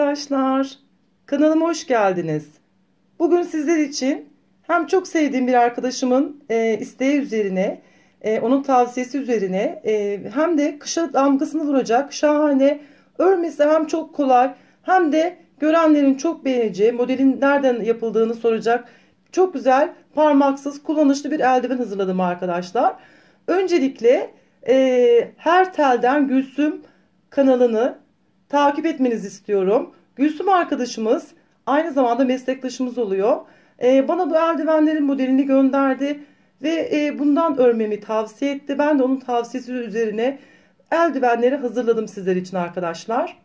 arkadaşlar. Kanalıma hoş geldiniz. Bugün sizler için hem çok sevdiğim bir arkadaşımın e, isteği üzerine, e, onun tavsiyesi üzerine e, hem de kışa damgasını vuracak şahane, örmesi hem çok kolay hem de görenlerin çok beğeneceği, modelin nereden yapıldığını soracak çok güzel parmaksız kullanışlı bir eldiven hazırladım arkadaşlar. Öncelikle e, her telden Gülsüm kanalını takip etmenizi istiyorum. Gülsüm arkadaşımız aynı zamanda meslektaşımız oluyor. Ee, bana bu eldivenlerin modelini gönderdi ve e, bundan örmemi tavsiye etti. Ben de onun tavsiyesi üzerine eldivenleri hazırladım sizler için arkadaşlar.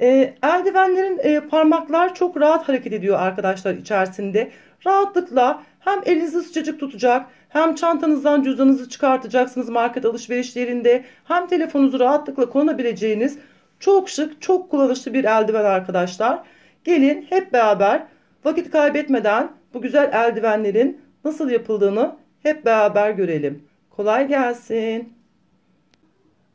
E, eldivenlerin e, parmaklar çok rahat hareket ediyor arkadaşlar içerisinde. Rahatlıkla hem elinizi sıcacık tutacak hem çantanızdan cüzdanınızı çıkartacaksınız market alışverişlerinde hem telefonunuzu rahatlıkla kullanabileceğiniz çok şık, çok kullanışlı bir eldiven arkadaşlar. Gelin hep beraber vakit kaybetmeden bu güzel eldivenlerin nasıl yapıldığını hep beraber görelim. Kolay gelsin.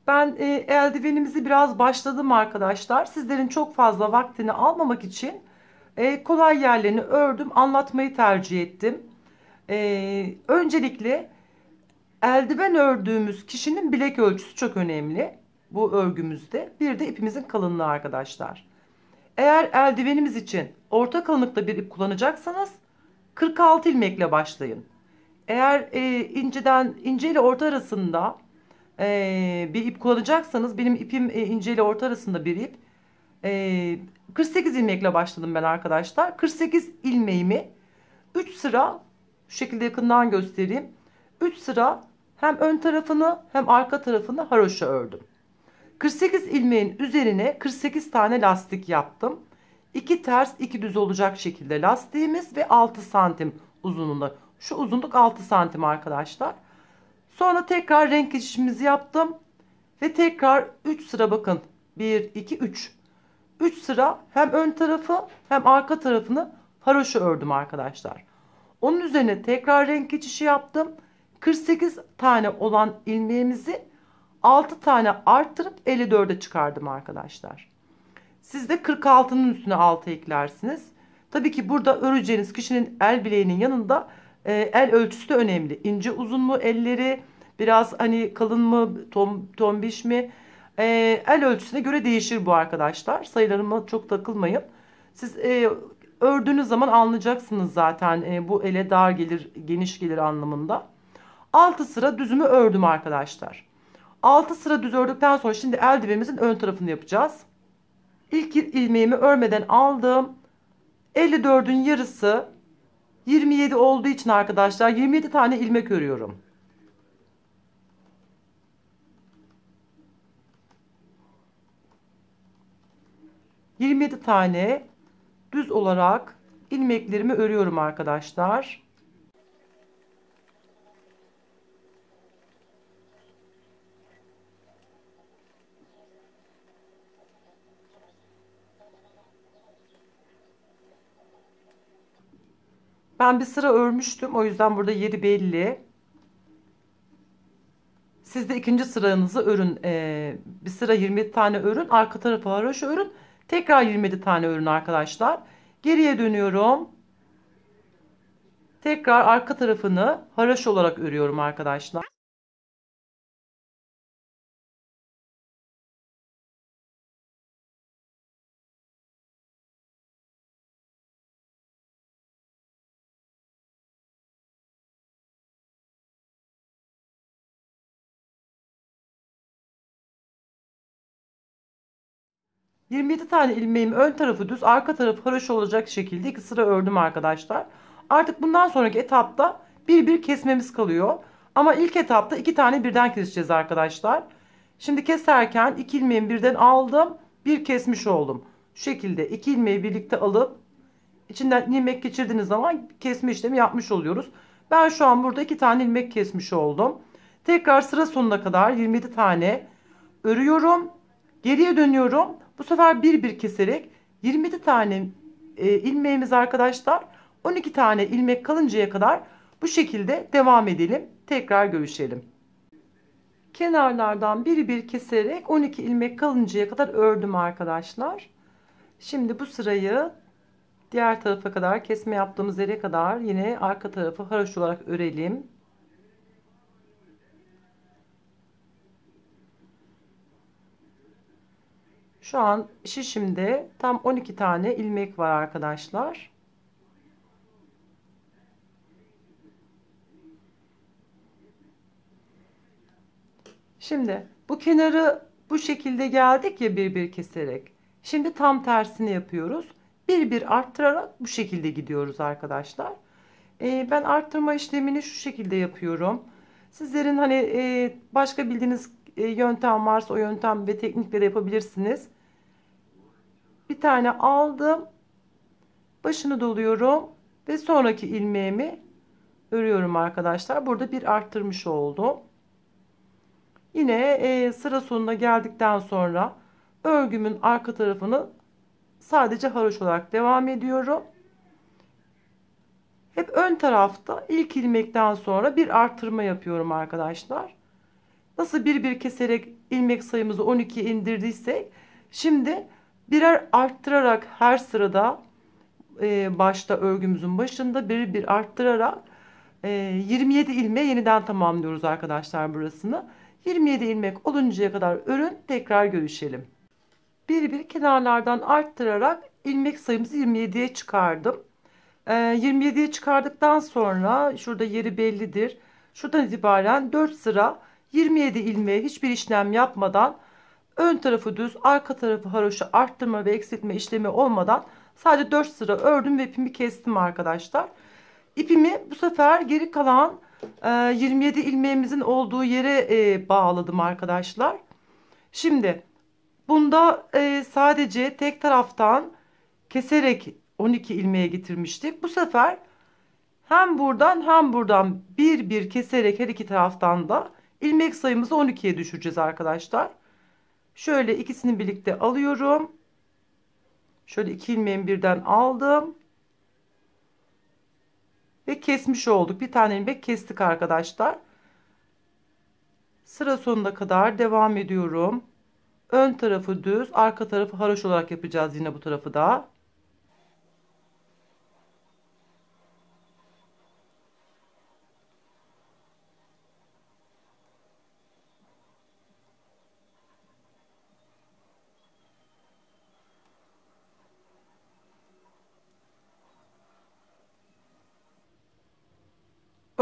Ben e, eldivenimizi biraz başladım arkadaşlar. Sizlerin çok fazla vaktini almamak için e, kolay yerlerini ördüm. Anlatmayı tercih ettim. E, öncelikle eldiven ördüğümüz kişinin bilek ölçüsü çok önemli bu örgümüzde. Bir de ipimizin kalınlığı arkadaşlar. Eğer eldivenimiz için orta kalınlıkta bir ip kullanacaksanız 46 ilmekle başlayın. Eğer e, inceden ince ile orta arasında e, bir ip kullanacaksanız benim ipim e, ince ile orta arasında bir ip. E, 48 ilmekle başladım ben arkadaşlar. 48 ilmeğimi 3 sıra şu şekilde yakından göstereyim. 3 sıra hem ön tarafını hem arka tarafını haroşa ördüm. 48 ilmeğin üzerine 48 tane lastik yaptım. 2 ters 2 düz olacak şekilde lastiğimiz ve 6 santim uzunluğunda. Şu uzunluk 6 santim arkadaşlar. Sonra tekrar renk geçişimizi yaptım. Ve tekrar 3 sıra bakın. 1, 2, 3. 3 sıra hem ön tarafı hem arka tarafını haroşa ördüm arkadaşlar. Onun üzerine tekrar renk geçişi yaptım. 48 tane olan ilmeğimizi 6 tane arttırıp 54'e çıkardım arkadaşlar. Siz de 46'nın üstüne 6 eklersiniz. Tabii ki burada öreceğiniz kişinin el bileğinin yanında e, el ölçüsü de önemli. İnce uzun mu elleri biraz hani kalın mı tom, tombiş mi e, el ölçüsüne göre değişir bu arkadaşlar. Sayılarıma çok takılmayın. Siz e, ördüğünüz zaman anlayacaksınız zaten e, bu ele dar gelir geniş gelir anlamında. 6 sıra düzümü ördüm arkadaşlar. 6 sıra düz ördükten sonra şimdi eldivenimizin ön tarafını yapacağız. İlk ilmeğimi örmeden aldım. 54'ün yarısı 27 olduğu için arkadaşlar 27 tane ilmek örüyorum. Yirmi yedi tane düz olarak ilmeklerimi örüyorum arkadaşlar. Ben bir sıra örmüştüm. O yüzden burada yeri belli. Siz de ikinci sıranızı örün. Ee, bir sıra 27 tane örün. Arka tarafı haroşa örün. Tekrar 27 tane örün arkadaşlar. Geriye dönüyorum. Tekrar arka tarafını haraş olarak örüyorum arkadaşlar. ...27 tane ilmeğimi ön tarafı düz... ...arka tarafı haroşa olacak şekilde... ...iki sıra ördüm arkadaşlar. Artık bundan sonraki etapta... ...bir bir kesmemiz kalıyor. Ama ilk etapta iki tane birden keseceğiz arkadaşlar. Şimdi keserken... ...iki ilmeğimi birden aldım... ...bir kesmiş oldum. Şu şekilde iki ilmeği birlikte alıp... ...içinden ilmek geçirdiğiniz zaman... ...kesme işlemi yapmış oluyoruz. Ben şu an burada iki tane ilmek kesmiş oldum. Tekrar sıra sonuna kadar 27 tane örüyorum. Geriye dönüyorum. Bu sefer bir bir keserek 27 tane e, ilmeğimiz arkadaşlar 12 tane ilmek kalıncaya kadar bu şekilde devam edelim. Tekrar görüşelim. Kenarlardan bir bir keserek 12 ilmek kalıncaya kadar ördüm arkadaşlar. Şimdi bu sırayı diğer tarafa kadar kesme yaptığımız yere kadar yine arka tarafı haroş olarak örelim. Şu an şişimde tam 12 tane ilmek var arkadaşlar. Şimdi bu kenarı bu şekilde geldik ya bir bir keserek. Şimdi tam tersini yapıyoruz. Bir bir arttırarak bu şekilde gidiyoruz arkadaşlar. Ee, ben arttırma işlemini şu şekilde yapıyorum. Sizlerin hani e, başka bildiğiniz yöntem varsa o yöntem ve teknikle de yapabilirsiniz. Bir tane aldım. Başını doluyorum ve sonraki ilmeğimi örüyorum arkadaşlar. Burada bir arttırmış oldum. Yine e, sıra sonuna geldikten sonra örgümün arka tarafını sadece haroş olarak devam ediyorum. Hep ön tarafta ilk ilmekten sonra bir arttırma yapıyorum arkadaşlar. Nasıl bir bir keserek ilmek sayımızı 12 indirdiysek şimdi birer arttırarak her sırada e, başta örgümüzün başında bir bir arttırarak e, 27 ilmeği yeniden tamamlıyoruz arkadaşlar burasını. 27 ilmek oluncaya kadar örün tekrar görüşelim. Bir bir kenarlardan arttırarak ilmek sayımızı 27'ye çıkardım. 27'ye ee, çıkardıktan sonra şurada yeri bellidir. Şuradan itibaren 4 sıra 27 ilmeğe hiçbir işlem yapmadan ön tarafı düz arka tarafı haroşa arttırma ve eksiltme işlemi olmadan sadece 4 sıra ördüm ve ipimi kestim arkadaşlar. İpimi bu sefer geri kalan 27 ee, ilmeğimizin olduğu yere e, bağladım arkadaşlar. Şimdi bunda e, sadece tek taraftan keserek 12 ilmeğe getirmiştik. Bu sefer hem buradan hem buradan bir bir keserek her iki taraftan da ilmek sayımızı 12'ye düşüreceğiz arkadaşlar. Şöyle ikisini birlikte alıyorum. Şöyle iki ilmeğimi birden aldım ve kesmiş olduk. Bir tane ilmek kestik arkadaşlar. Sıra sonuna kadar devam ediyorum. Ön tarafı düz, arka tarafı haroş olarak yapacağız yine bu tarafı da.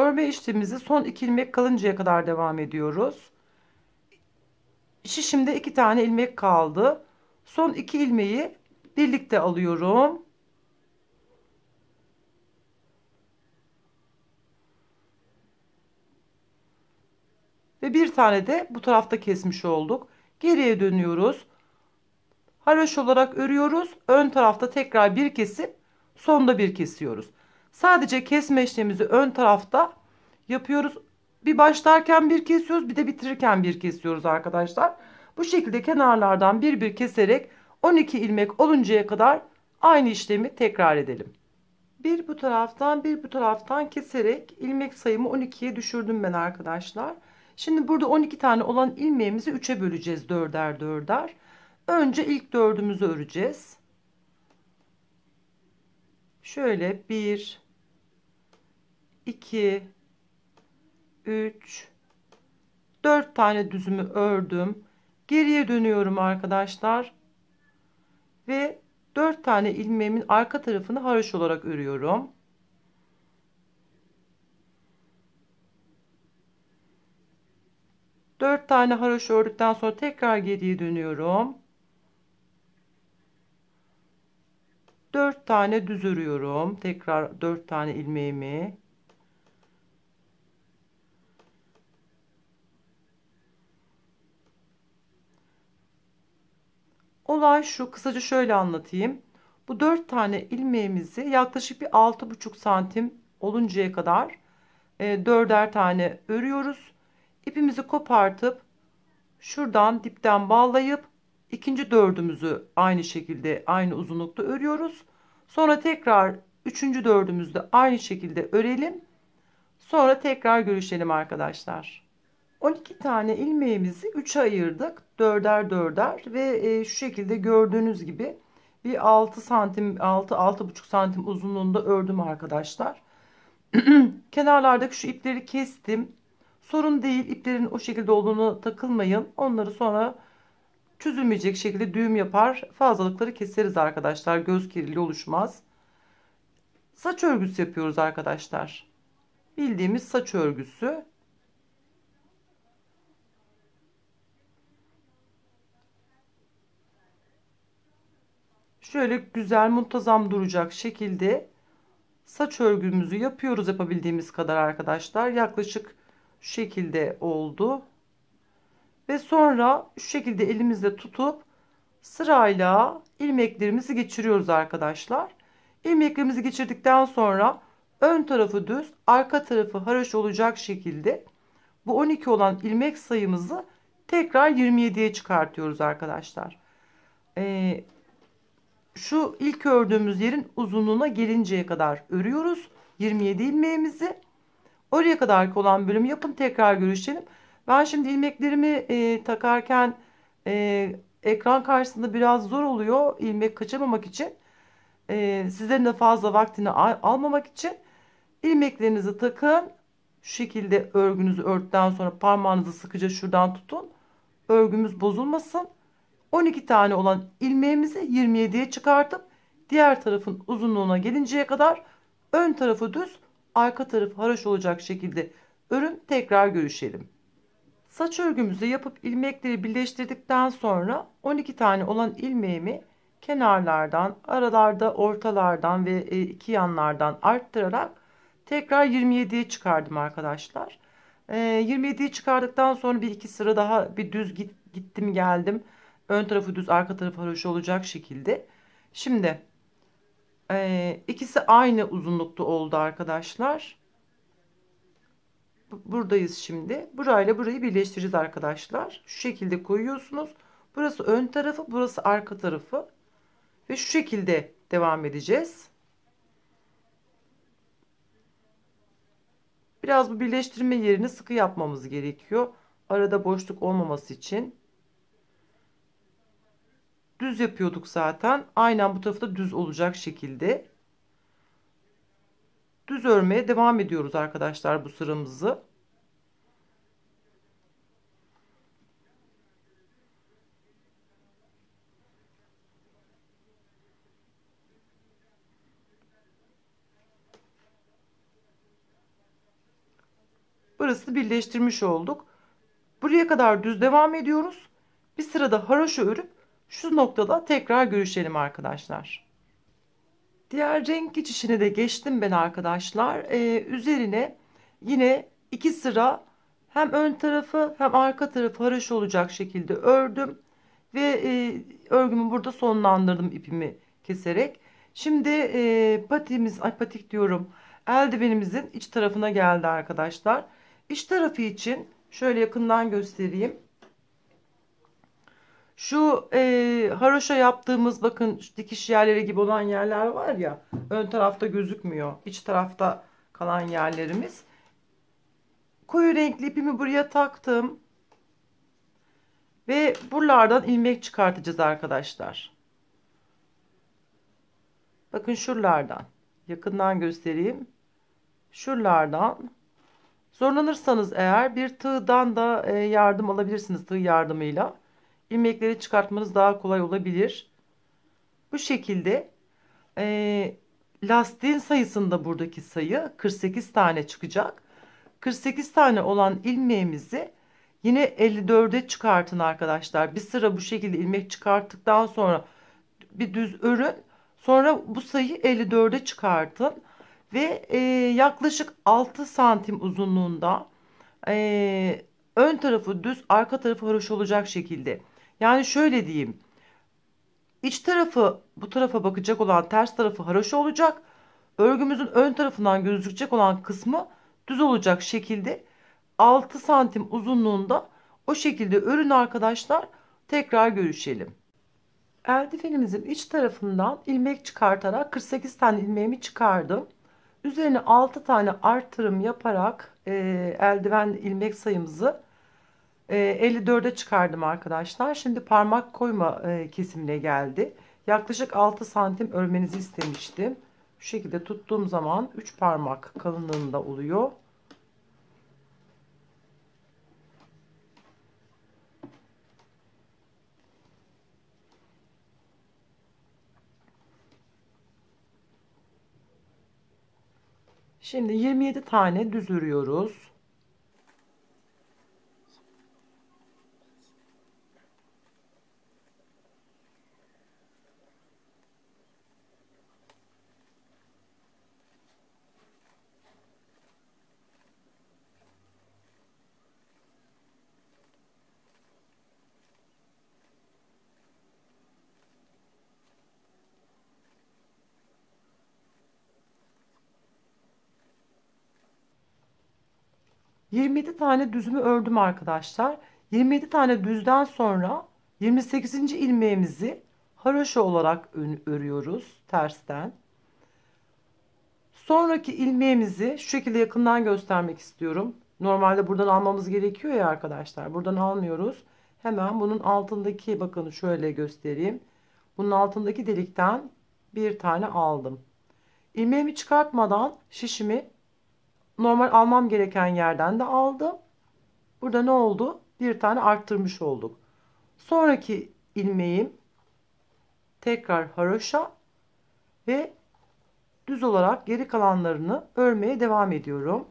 Örme işlemimizi son iki ilmek kalıncaya kadar devam ediyoruz. Şişimde iki tane ilmek kaldı. Son iki ilmeği birlikte alıyorum. Ve bir tane de bu tarafta kesmiş olduk. Geriye dönüyoruz. Haroş olarak örüyoruz. Ön tarafta tekrar bir kesip sonda bir kesiyoruz. Sadece kesme işlemimizi ön tarafta yapıyoruz. Bir başlarken bir kesiyoruz bir de bitirirken bir kesiyoruz arkadaşlar. Bu şekilde kenarlardan bir bir keserek 12 ilmek oluncaya kadar aynı işlemi tekrar edelim. Bir bu taraftan bir bu taraftan keserek ilmek sayımı 12'ye düşürdüm ben arkadaşlar. Şimdi burada 12 tane olan ilmeğimizi 3'e böleceğiz dörder dörder. Önce ilk dördümüzü öreceğiz. Şöyle 1 2 3 4 tane düzümü ördüm. Geriye dönüyorum arkadaşlar. Ve 4 tane ilmeğimin arka tarafını haroş olarak örüyorum. Dört tane haroş ördükten sonra tekrar geriye dönüyorum. 4 tane düz örüyorum. Tekrar 4 tane ilmeğimi. Olay şu kısaca şöyle anlatayım. Bu 4 tane ilmeğimizi yaklaşık bir 6,5 santim oluncaya kadar e, tane örüyoruz. İpimizi kopartıp şuradan dipten bağlayıp ikinci dördümüzü aynı şekilde aynı uzunlukta örüyoruz. Sonra tekrar üçüncü dördümüzde aynı şekilde örelim. Sonra tekrar görüşelim arkadaşlar. 12 tane ilmeğimizi 3'e ayırdık. Dörder dörder ve e, şu şekilde gördüğünüz gibi bir 6 santim 6 6,5 santim uzunluğunda ördüm arkadaşlar. Kenarlardaki şu ipleri kestim. Sorun değil iplerin o şekilde olduğunu takılmayın. Onları sonra çözülmeyecek şekilde düğüm yapar. Fazlalıkları keseriz arkadaşlar. Göz kirliliği oluşmaz. Saç örgüsü yapıyoruz arkadaşlar. Bildiğimiz saç örgüsü. Şöyle güzel muntazam duracak şekilde saç örgümüzü yapıyoruz yapabildiğimiz kadar arkadaşlar. Yaklaşık şu şekilde oldu. Ve sonra şu şekilde elimizde tutup sırayla ilmeklerimizi geçiriyoruz arkadaşlar. İlmeklerimizi geçirdikten sonra ön tarafı düz, arka tarafı haraş olacak şekilde bu 12 olan ilmek sayımızı tekrar 27'ye çıkartıyoruz arkadaşlar. Ee, şu ilk ördüğümüz yerin uzunluğuna gelinceye kadar örüyoruz. 27 ilmeğimizi. Oraya kadar olan bölümü yapın tekrar görüşelim. Ben şimdi ilmeklerimi e, takarken e, ekran karşısında biraz zor oluyor ilmek kaçamamak için. E, sizlerin de fazla vaktini al almamak için ilmeklerinizi takın. Şu şekilde örgünüzü ördükten sonra parmağınızı sıkıca şuradan tutun. Örgümüz bozulmasın. 12 tane olan ilmeğimizi 27'ye çıkartıp diğer tarafın uzunluğuna gelinceye kadar ön tarafı düz arka tarafı haraş olacak şekilde örün tekrar görüşelim. Saç örgümüzü yapıp ilmekleri birleştirdikten sonra 12 tane olan ilmeğimi kenarlardan, aralarda, ortalardan ve e, iki yanlardan arttırarak tekrar 27'ye çıkardım arkadaşlar. 27'yi e, çıkardıktan sonra bir iki sıra daha bir düz gittim geldim. Ön tarafı düz arka tarafı haroşa olacak şekilde. Şimdi e, ikisi aynı uzunlukta oldu arkadaşlar. Buradayız şimdi. Burayla burayı birleştireceğiz arkadaşlar. Şu şekilde koyuyorsunuz. Burası ön tarafı burası arka tarafı. Ve şu şekilde devam edeceğiz. Biraz bu birleştirme yerini sıkı yapmamız gerekiyor. Arada boşluk olmaması için düz yapıyorduk zaten. Aynen bu tarafta düz olacak şekilde. Düz örmeye devam ediyoruz arkadaşlar bu sıramızı. Burası birleştirmiş olduk. Buraya kadar düz devam ediyoruz. Bir sırada haroşa örüp şu noktada tekrar görüşelim arkadaşlar. Diğer renk geçişine de geçtim ben arkadaşlar. Ee, üzerine yine iki sıra hem ön tarafı hem arka tarafı haraş olacak şekilde ördüm. Ve e, örgümü burada sonlandırdım ipimi keserek. Şimdi e, patiğimiz, ay patik diyorum eldivenimizin iç tarafına geldi arkadaşlar. İç tarafı için şöyle yakından göstereyim. Şu e, haroşa yaptığımız bakın dikiş yerleri gibi olan yerler var ya ön tarafta gözükmüyor. İç tarafta kalan yerlerimiz. Koyu renkli ipimi buraya taktım. Ve buralardan ilmek çıkartacağız arkadaşlar. Bakın şuralardan. Yakından göstereyim. Şuralardan. Zorlanırsanız eğer bir tığdan da e, yardım alabilirsiniz tığ yardımıyla ilmekleri çıkartmanız daha kolay olabilir. Bu şekilde e, lastiğin sayısında buradaki sayı 48 tane çıkacak. 48 tane olan ilmeğimizi yine 54'e çıkartın arkadaşlar. Bir sıra bu şekilde ilmek çıkarttıktan sonra bir düz örün. Sonra bu sayı 54'e çıkartın. Ve e, yaklaşık 6 santim uzunluğunda e, ön tarafı düz arka tarafı haroş olacak şekilde yani şöyle diyeyim. İç tarafı bu tarafa bakacak olan ters tarafı haroşa olacak. Örgümüzün ön tarafından gözükecek olan kısmı düz olacak şekilde 6 santim uzunluğunda o şekilde örün arkadaşlar. Tekrar görüşelim. Eldivенimizin iç tarafından ilmek çıkartarak 48 tane ilmeğimi çıkardım. Üzerine 6 tane artırım yaparak e, eldiven ilmek sayımızı 54'e çıkardım arkadaşlar. Şimdi parmak koyma e, kesimine geldi. yaklaşık 6 santim örmenizi istemiştim. Şu şekilde tuttuğum zaman 3 parmak kalınlığında oluyor. Şimdi 27 tane düz örüyoruz. Yirmi tane düzümü ördüm arkadaşlar. 27 tane düzden sonra 28. ilmeğimizi haroşa olarak örüyoruz tersten. Sonraki ilmeğimizi şu şekilde yakından göstermek istiyorum. Normalde buradan almamız gerekiyor ya arkadaşlar. Buradan almıyoruz. Hemen bunun altındaki bakın şöyle göstereyim. Bunun altındaki delikten bir tane aldım. İlmeğimi çıkartmadan şişimi normal almam gereken yerden de aldım. Burada ne oldu? Bir tane arttırmış olduk. Sonraki ilmeğim tekrar haroşa ve düz olarak geri kalanlarını örmeye devam ediyorum.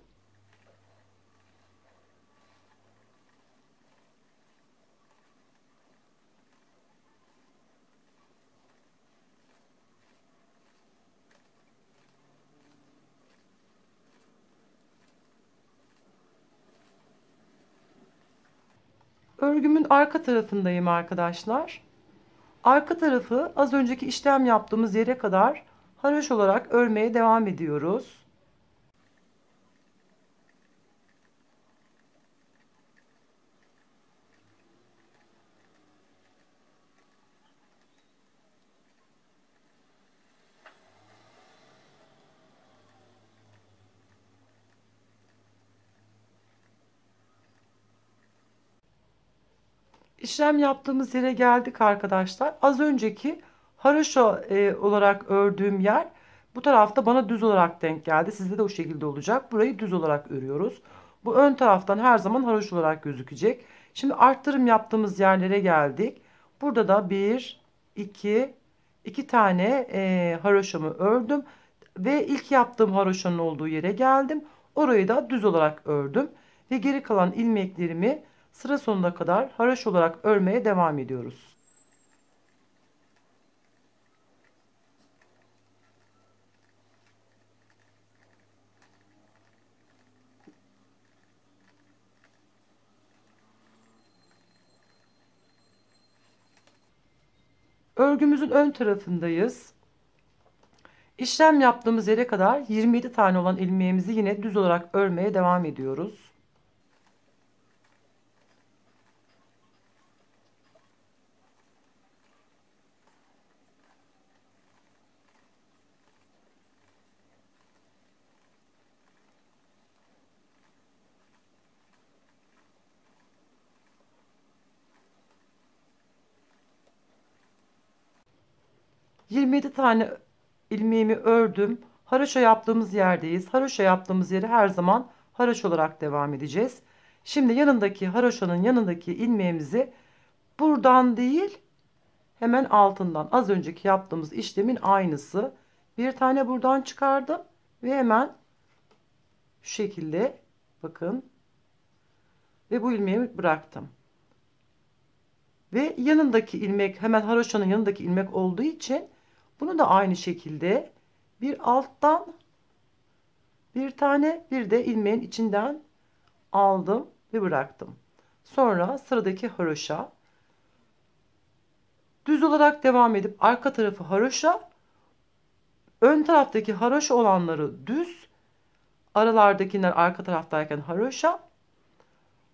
Örgümün arka tarafındayım arkadaşlar. Arka tarafı az önceki işlem yaptığımız yere kadar haroş olarak örmeye devam ediyoruz. İşlem yaptığımız yere geldik arkadaşlar. Az önceki haroşa e, olarak ördüğüm yer bu tarafta bana düz olarak denk geldi. Sizde de o şekilde olacak. Burayı düz olarak örüyoruz. Bu ön taraftan her zaman haroş olarak gözükecek. Şimdi arttırım yaptığımız yerlere geldik. Burada da bir, iki, iki tane e, haroşamı ördüm. Ve ilk yaptığım haroşanın olduğu yere geldim. Orayı da düz olarak ördüm. Ve geri kalan ilmeklerimi sıra sonuna kadar haraş olarak örmeye devam ediyoruz. Örgümüzün ön tarafındayız. İşlem yaptığımız yere kadar 27 tane olan ilmeğimizi yine düz olarak örmeye devam ediyoruz. 27 tane ilmeğimi ördüm. Haroşa yaptığımız yerdeyiz. Haroşa yaptığımız yeri her zaman haroş olarak devam edeceğiz. Şimdi yanındaki haroşanın yanındaki ilmeğimizi buradan değil hemen altından az önceki yaptığımız işlemin aynısı. Bir tane buradan çıkardım ve hemen şu şekilde bakın ve bu ilmeği bıraktım. Ve yanındaki ilmek hemen haroşanın yanındaki ilmek olduğu için bunu da aynı şekilde bir alttan bir tane bir de ilmeğin içinden aldım ve bıraktım. Sonra sıradaki haroşa düz olarak devam edip arka tarafı haroşa ön taraftaki haroşa olanları düz aralardakiler arka taraftayken haroşa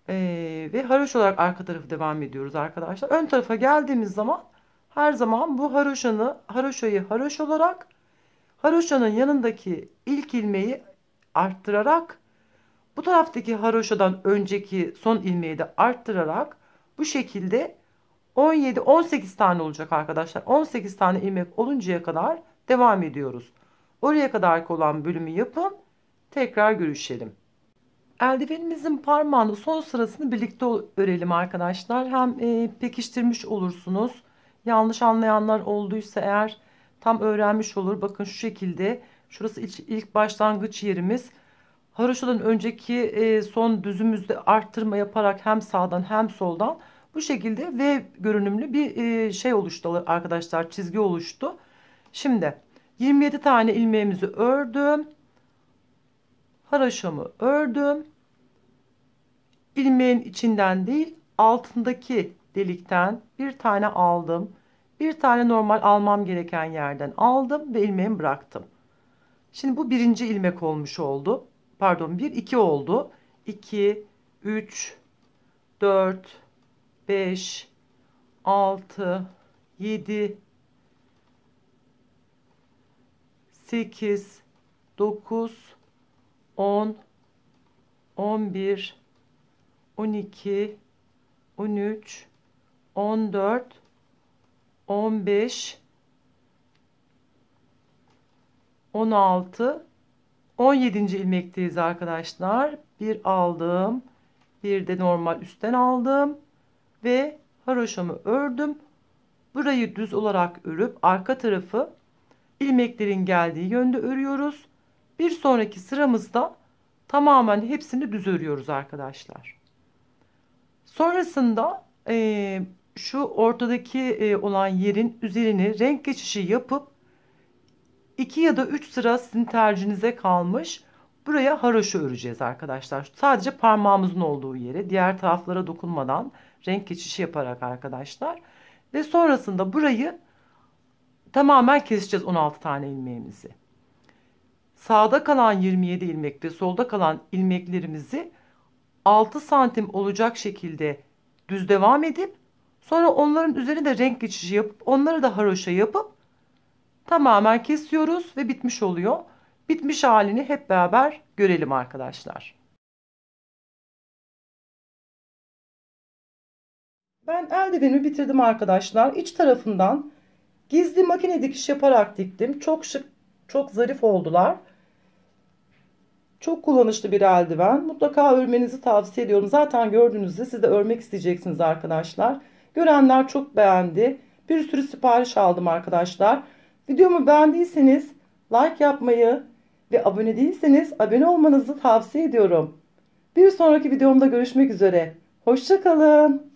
ee, ve haroş olarak arka tarafı devam ediyoruz arkadaşlar. Ön tarafa geldiğimiz zaman her zaman bu haroşanı, haroşayı haroş olarak haroşanın yanındaki ilk ilmeği arttırarak bu taraftaki haroşadan önceki son ilmeği de arttırarak bu şekilde 17-18 tane olacak arkadaşlar. 18 tane ilmek oluncaya kadar devam ediyoruz. Oraya kadar olan bölümü yapın. Tekrar görüşelim. Eldivenimizin parmağını son sırasını birlikte örelim arkadaşlar. Hem e, pekiştirmiş olursunuz. Yanlış anlayanlar olduysa eğer tam öğrenmiş olur. Bakın şu şekilde. Şurası ilk, ilk başlangıç yerimiz. Haroşadan önceki e, son düzümüzde arttırma yaparak hem sağdan hem soldan bu şekilde V görünümlü bir e, şey oluştu arkadaşlar. Çizgi oluştu. Şimdi 27 tane ilmeğimizi ördüm. Haroşamı ördüm. İlmeğin içinden değil altındaki delikten bir tane aldım. Bir tane normal almam gereken yerden aldım ve ilmeğimi bıraktım. Şimdi bu birinci ilmek olmuş oldu. Pardon 1 2 oldu. 2 3 4 5 6 7 8 9 10 11 12 13 14 15 16 17. ilmekteyiz arkadaşlar. Bir aldım. Bir de normal üstten aldım. Ve haroşamı ördüm. Burayı düz olarak örüp arka tarafı ilmeklerin geldiği yönde örüyoruz. Bir sonraki sıramızda tamamen hepsini düz örüyoruz arkadaşlar. Sonrasında e, şu ortadaki e, olan yerin üzerini renk geçişi yapıp 2 ya da 3 sıra sizin tercihinize kalmış. Buraya haroşa öreceğiz arkadaşlar. Sadece parmağımızın olduğu yere diğer taraflara dokunmadan renk geçişi yaparak arkadaşlar. Ve sonrasında burayı tamamen keseceğiz 16 tane ilmeğimizi. Sağda kalan 27 ilmek ve solda kalan ilmeklerimizi 6 santim olacak şekilde düz devam edip sonra onların üzerine de renk geçişi yapıp onları da haroşa yapıp tamamen kesiyoruz ve bitmiş oluyor. Bitmiş halini hep beraber görelim arkadaşlar. Ben eldivenimi bitirdim arkadaşlar. İç tarafından gizli makine dikiş yaparak diktim. Çok şık, çok zarif oldular. Çok kullanışlı bir eldiven. Mutlaka örmenizi tavsiye ediyorum. Zaten gördüğünüzde siz de örmek isteyeceksiniz arkadaşlar. Görenler çok beğendi. Bir sürü sipariş aldım arkadaşlar. Videomu beğendiyseniz like yapmayı ve abone değilseniz abone olmanızı tavsiye ediyorum. Bir sonraki videomda görüşmek üzere. Hoşçakalın.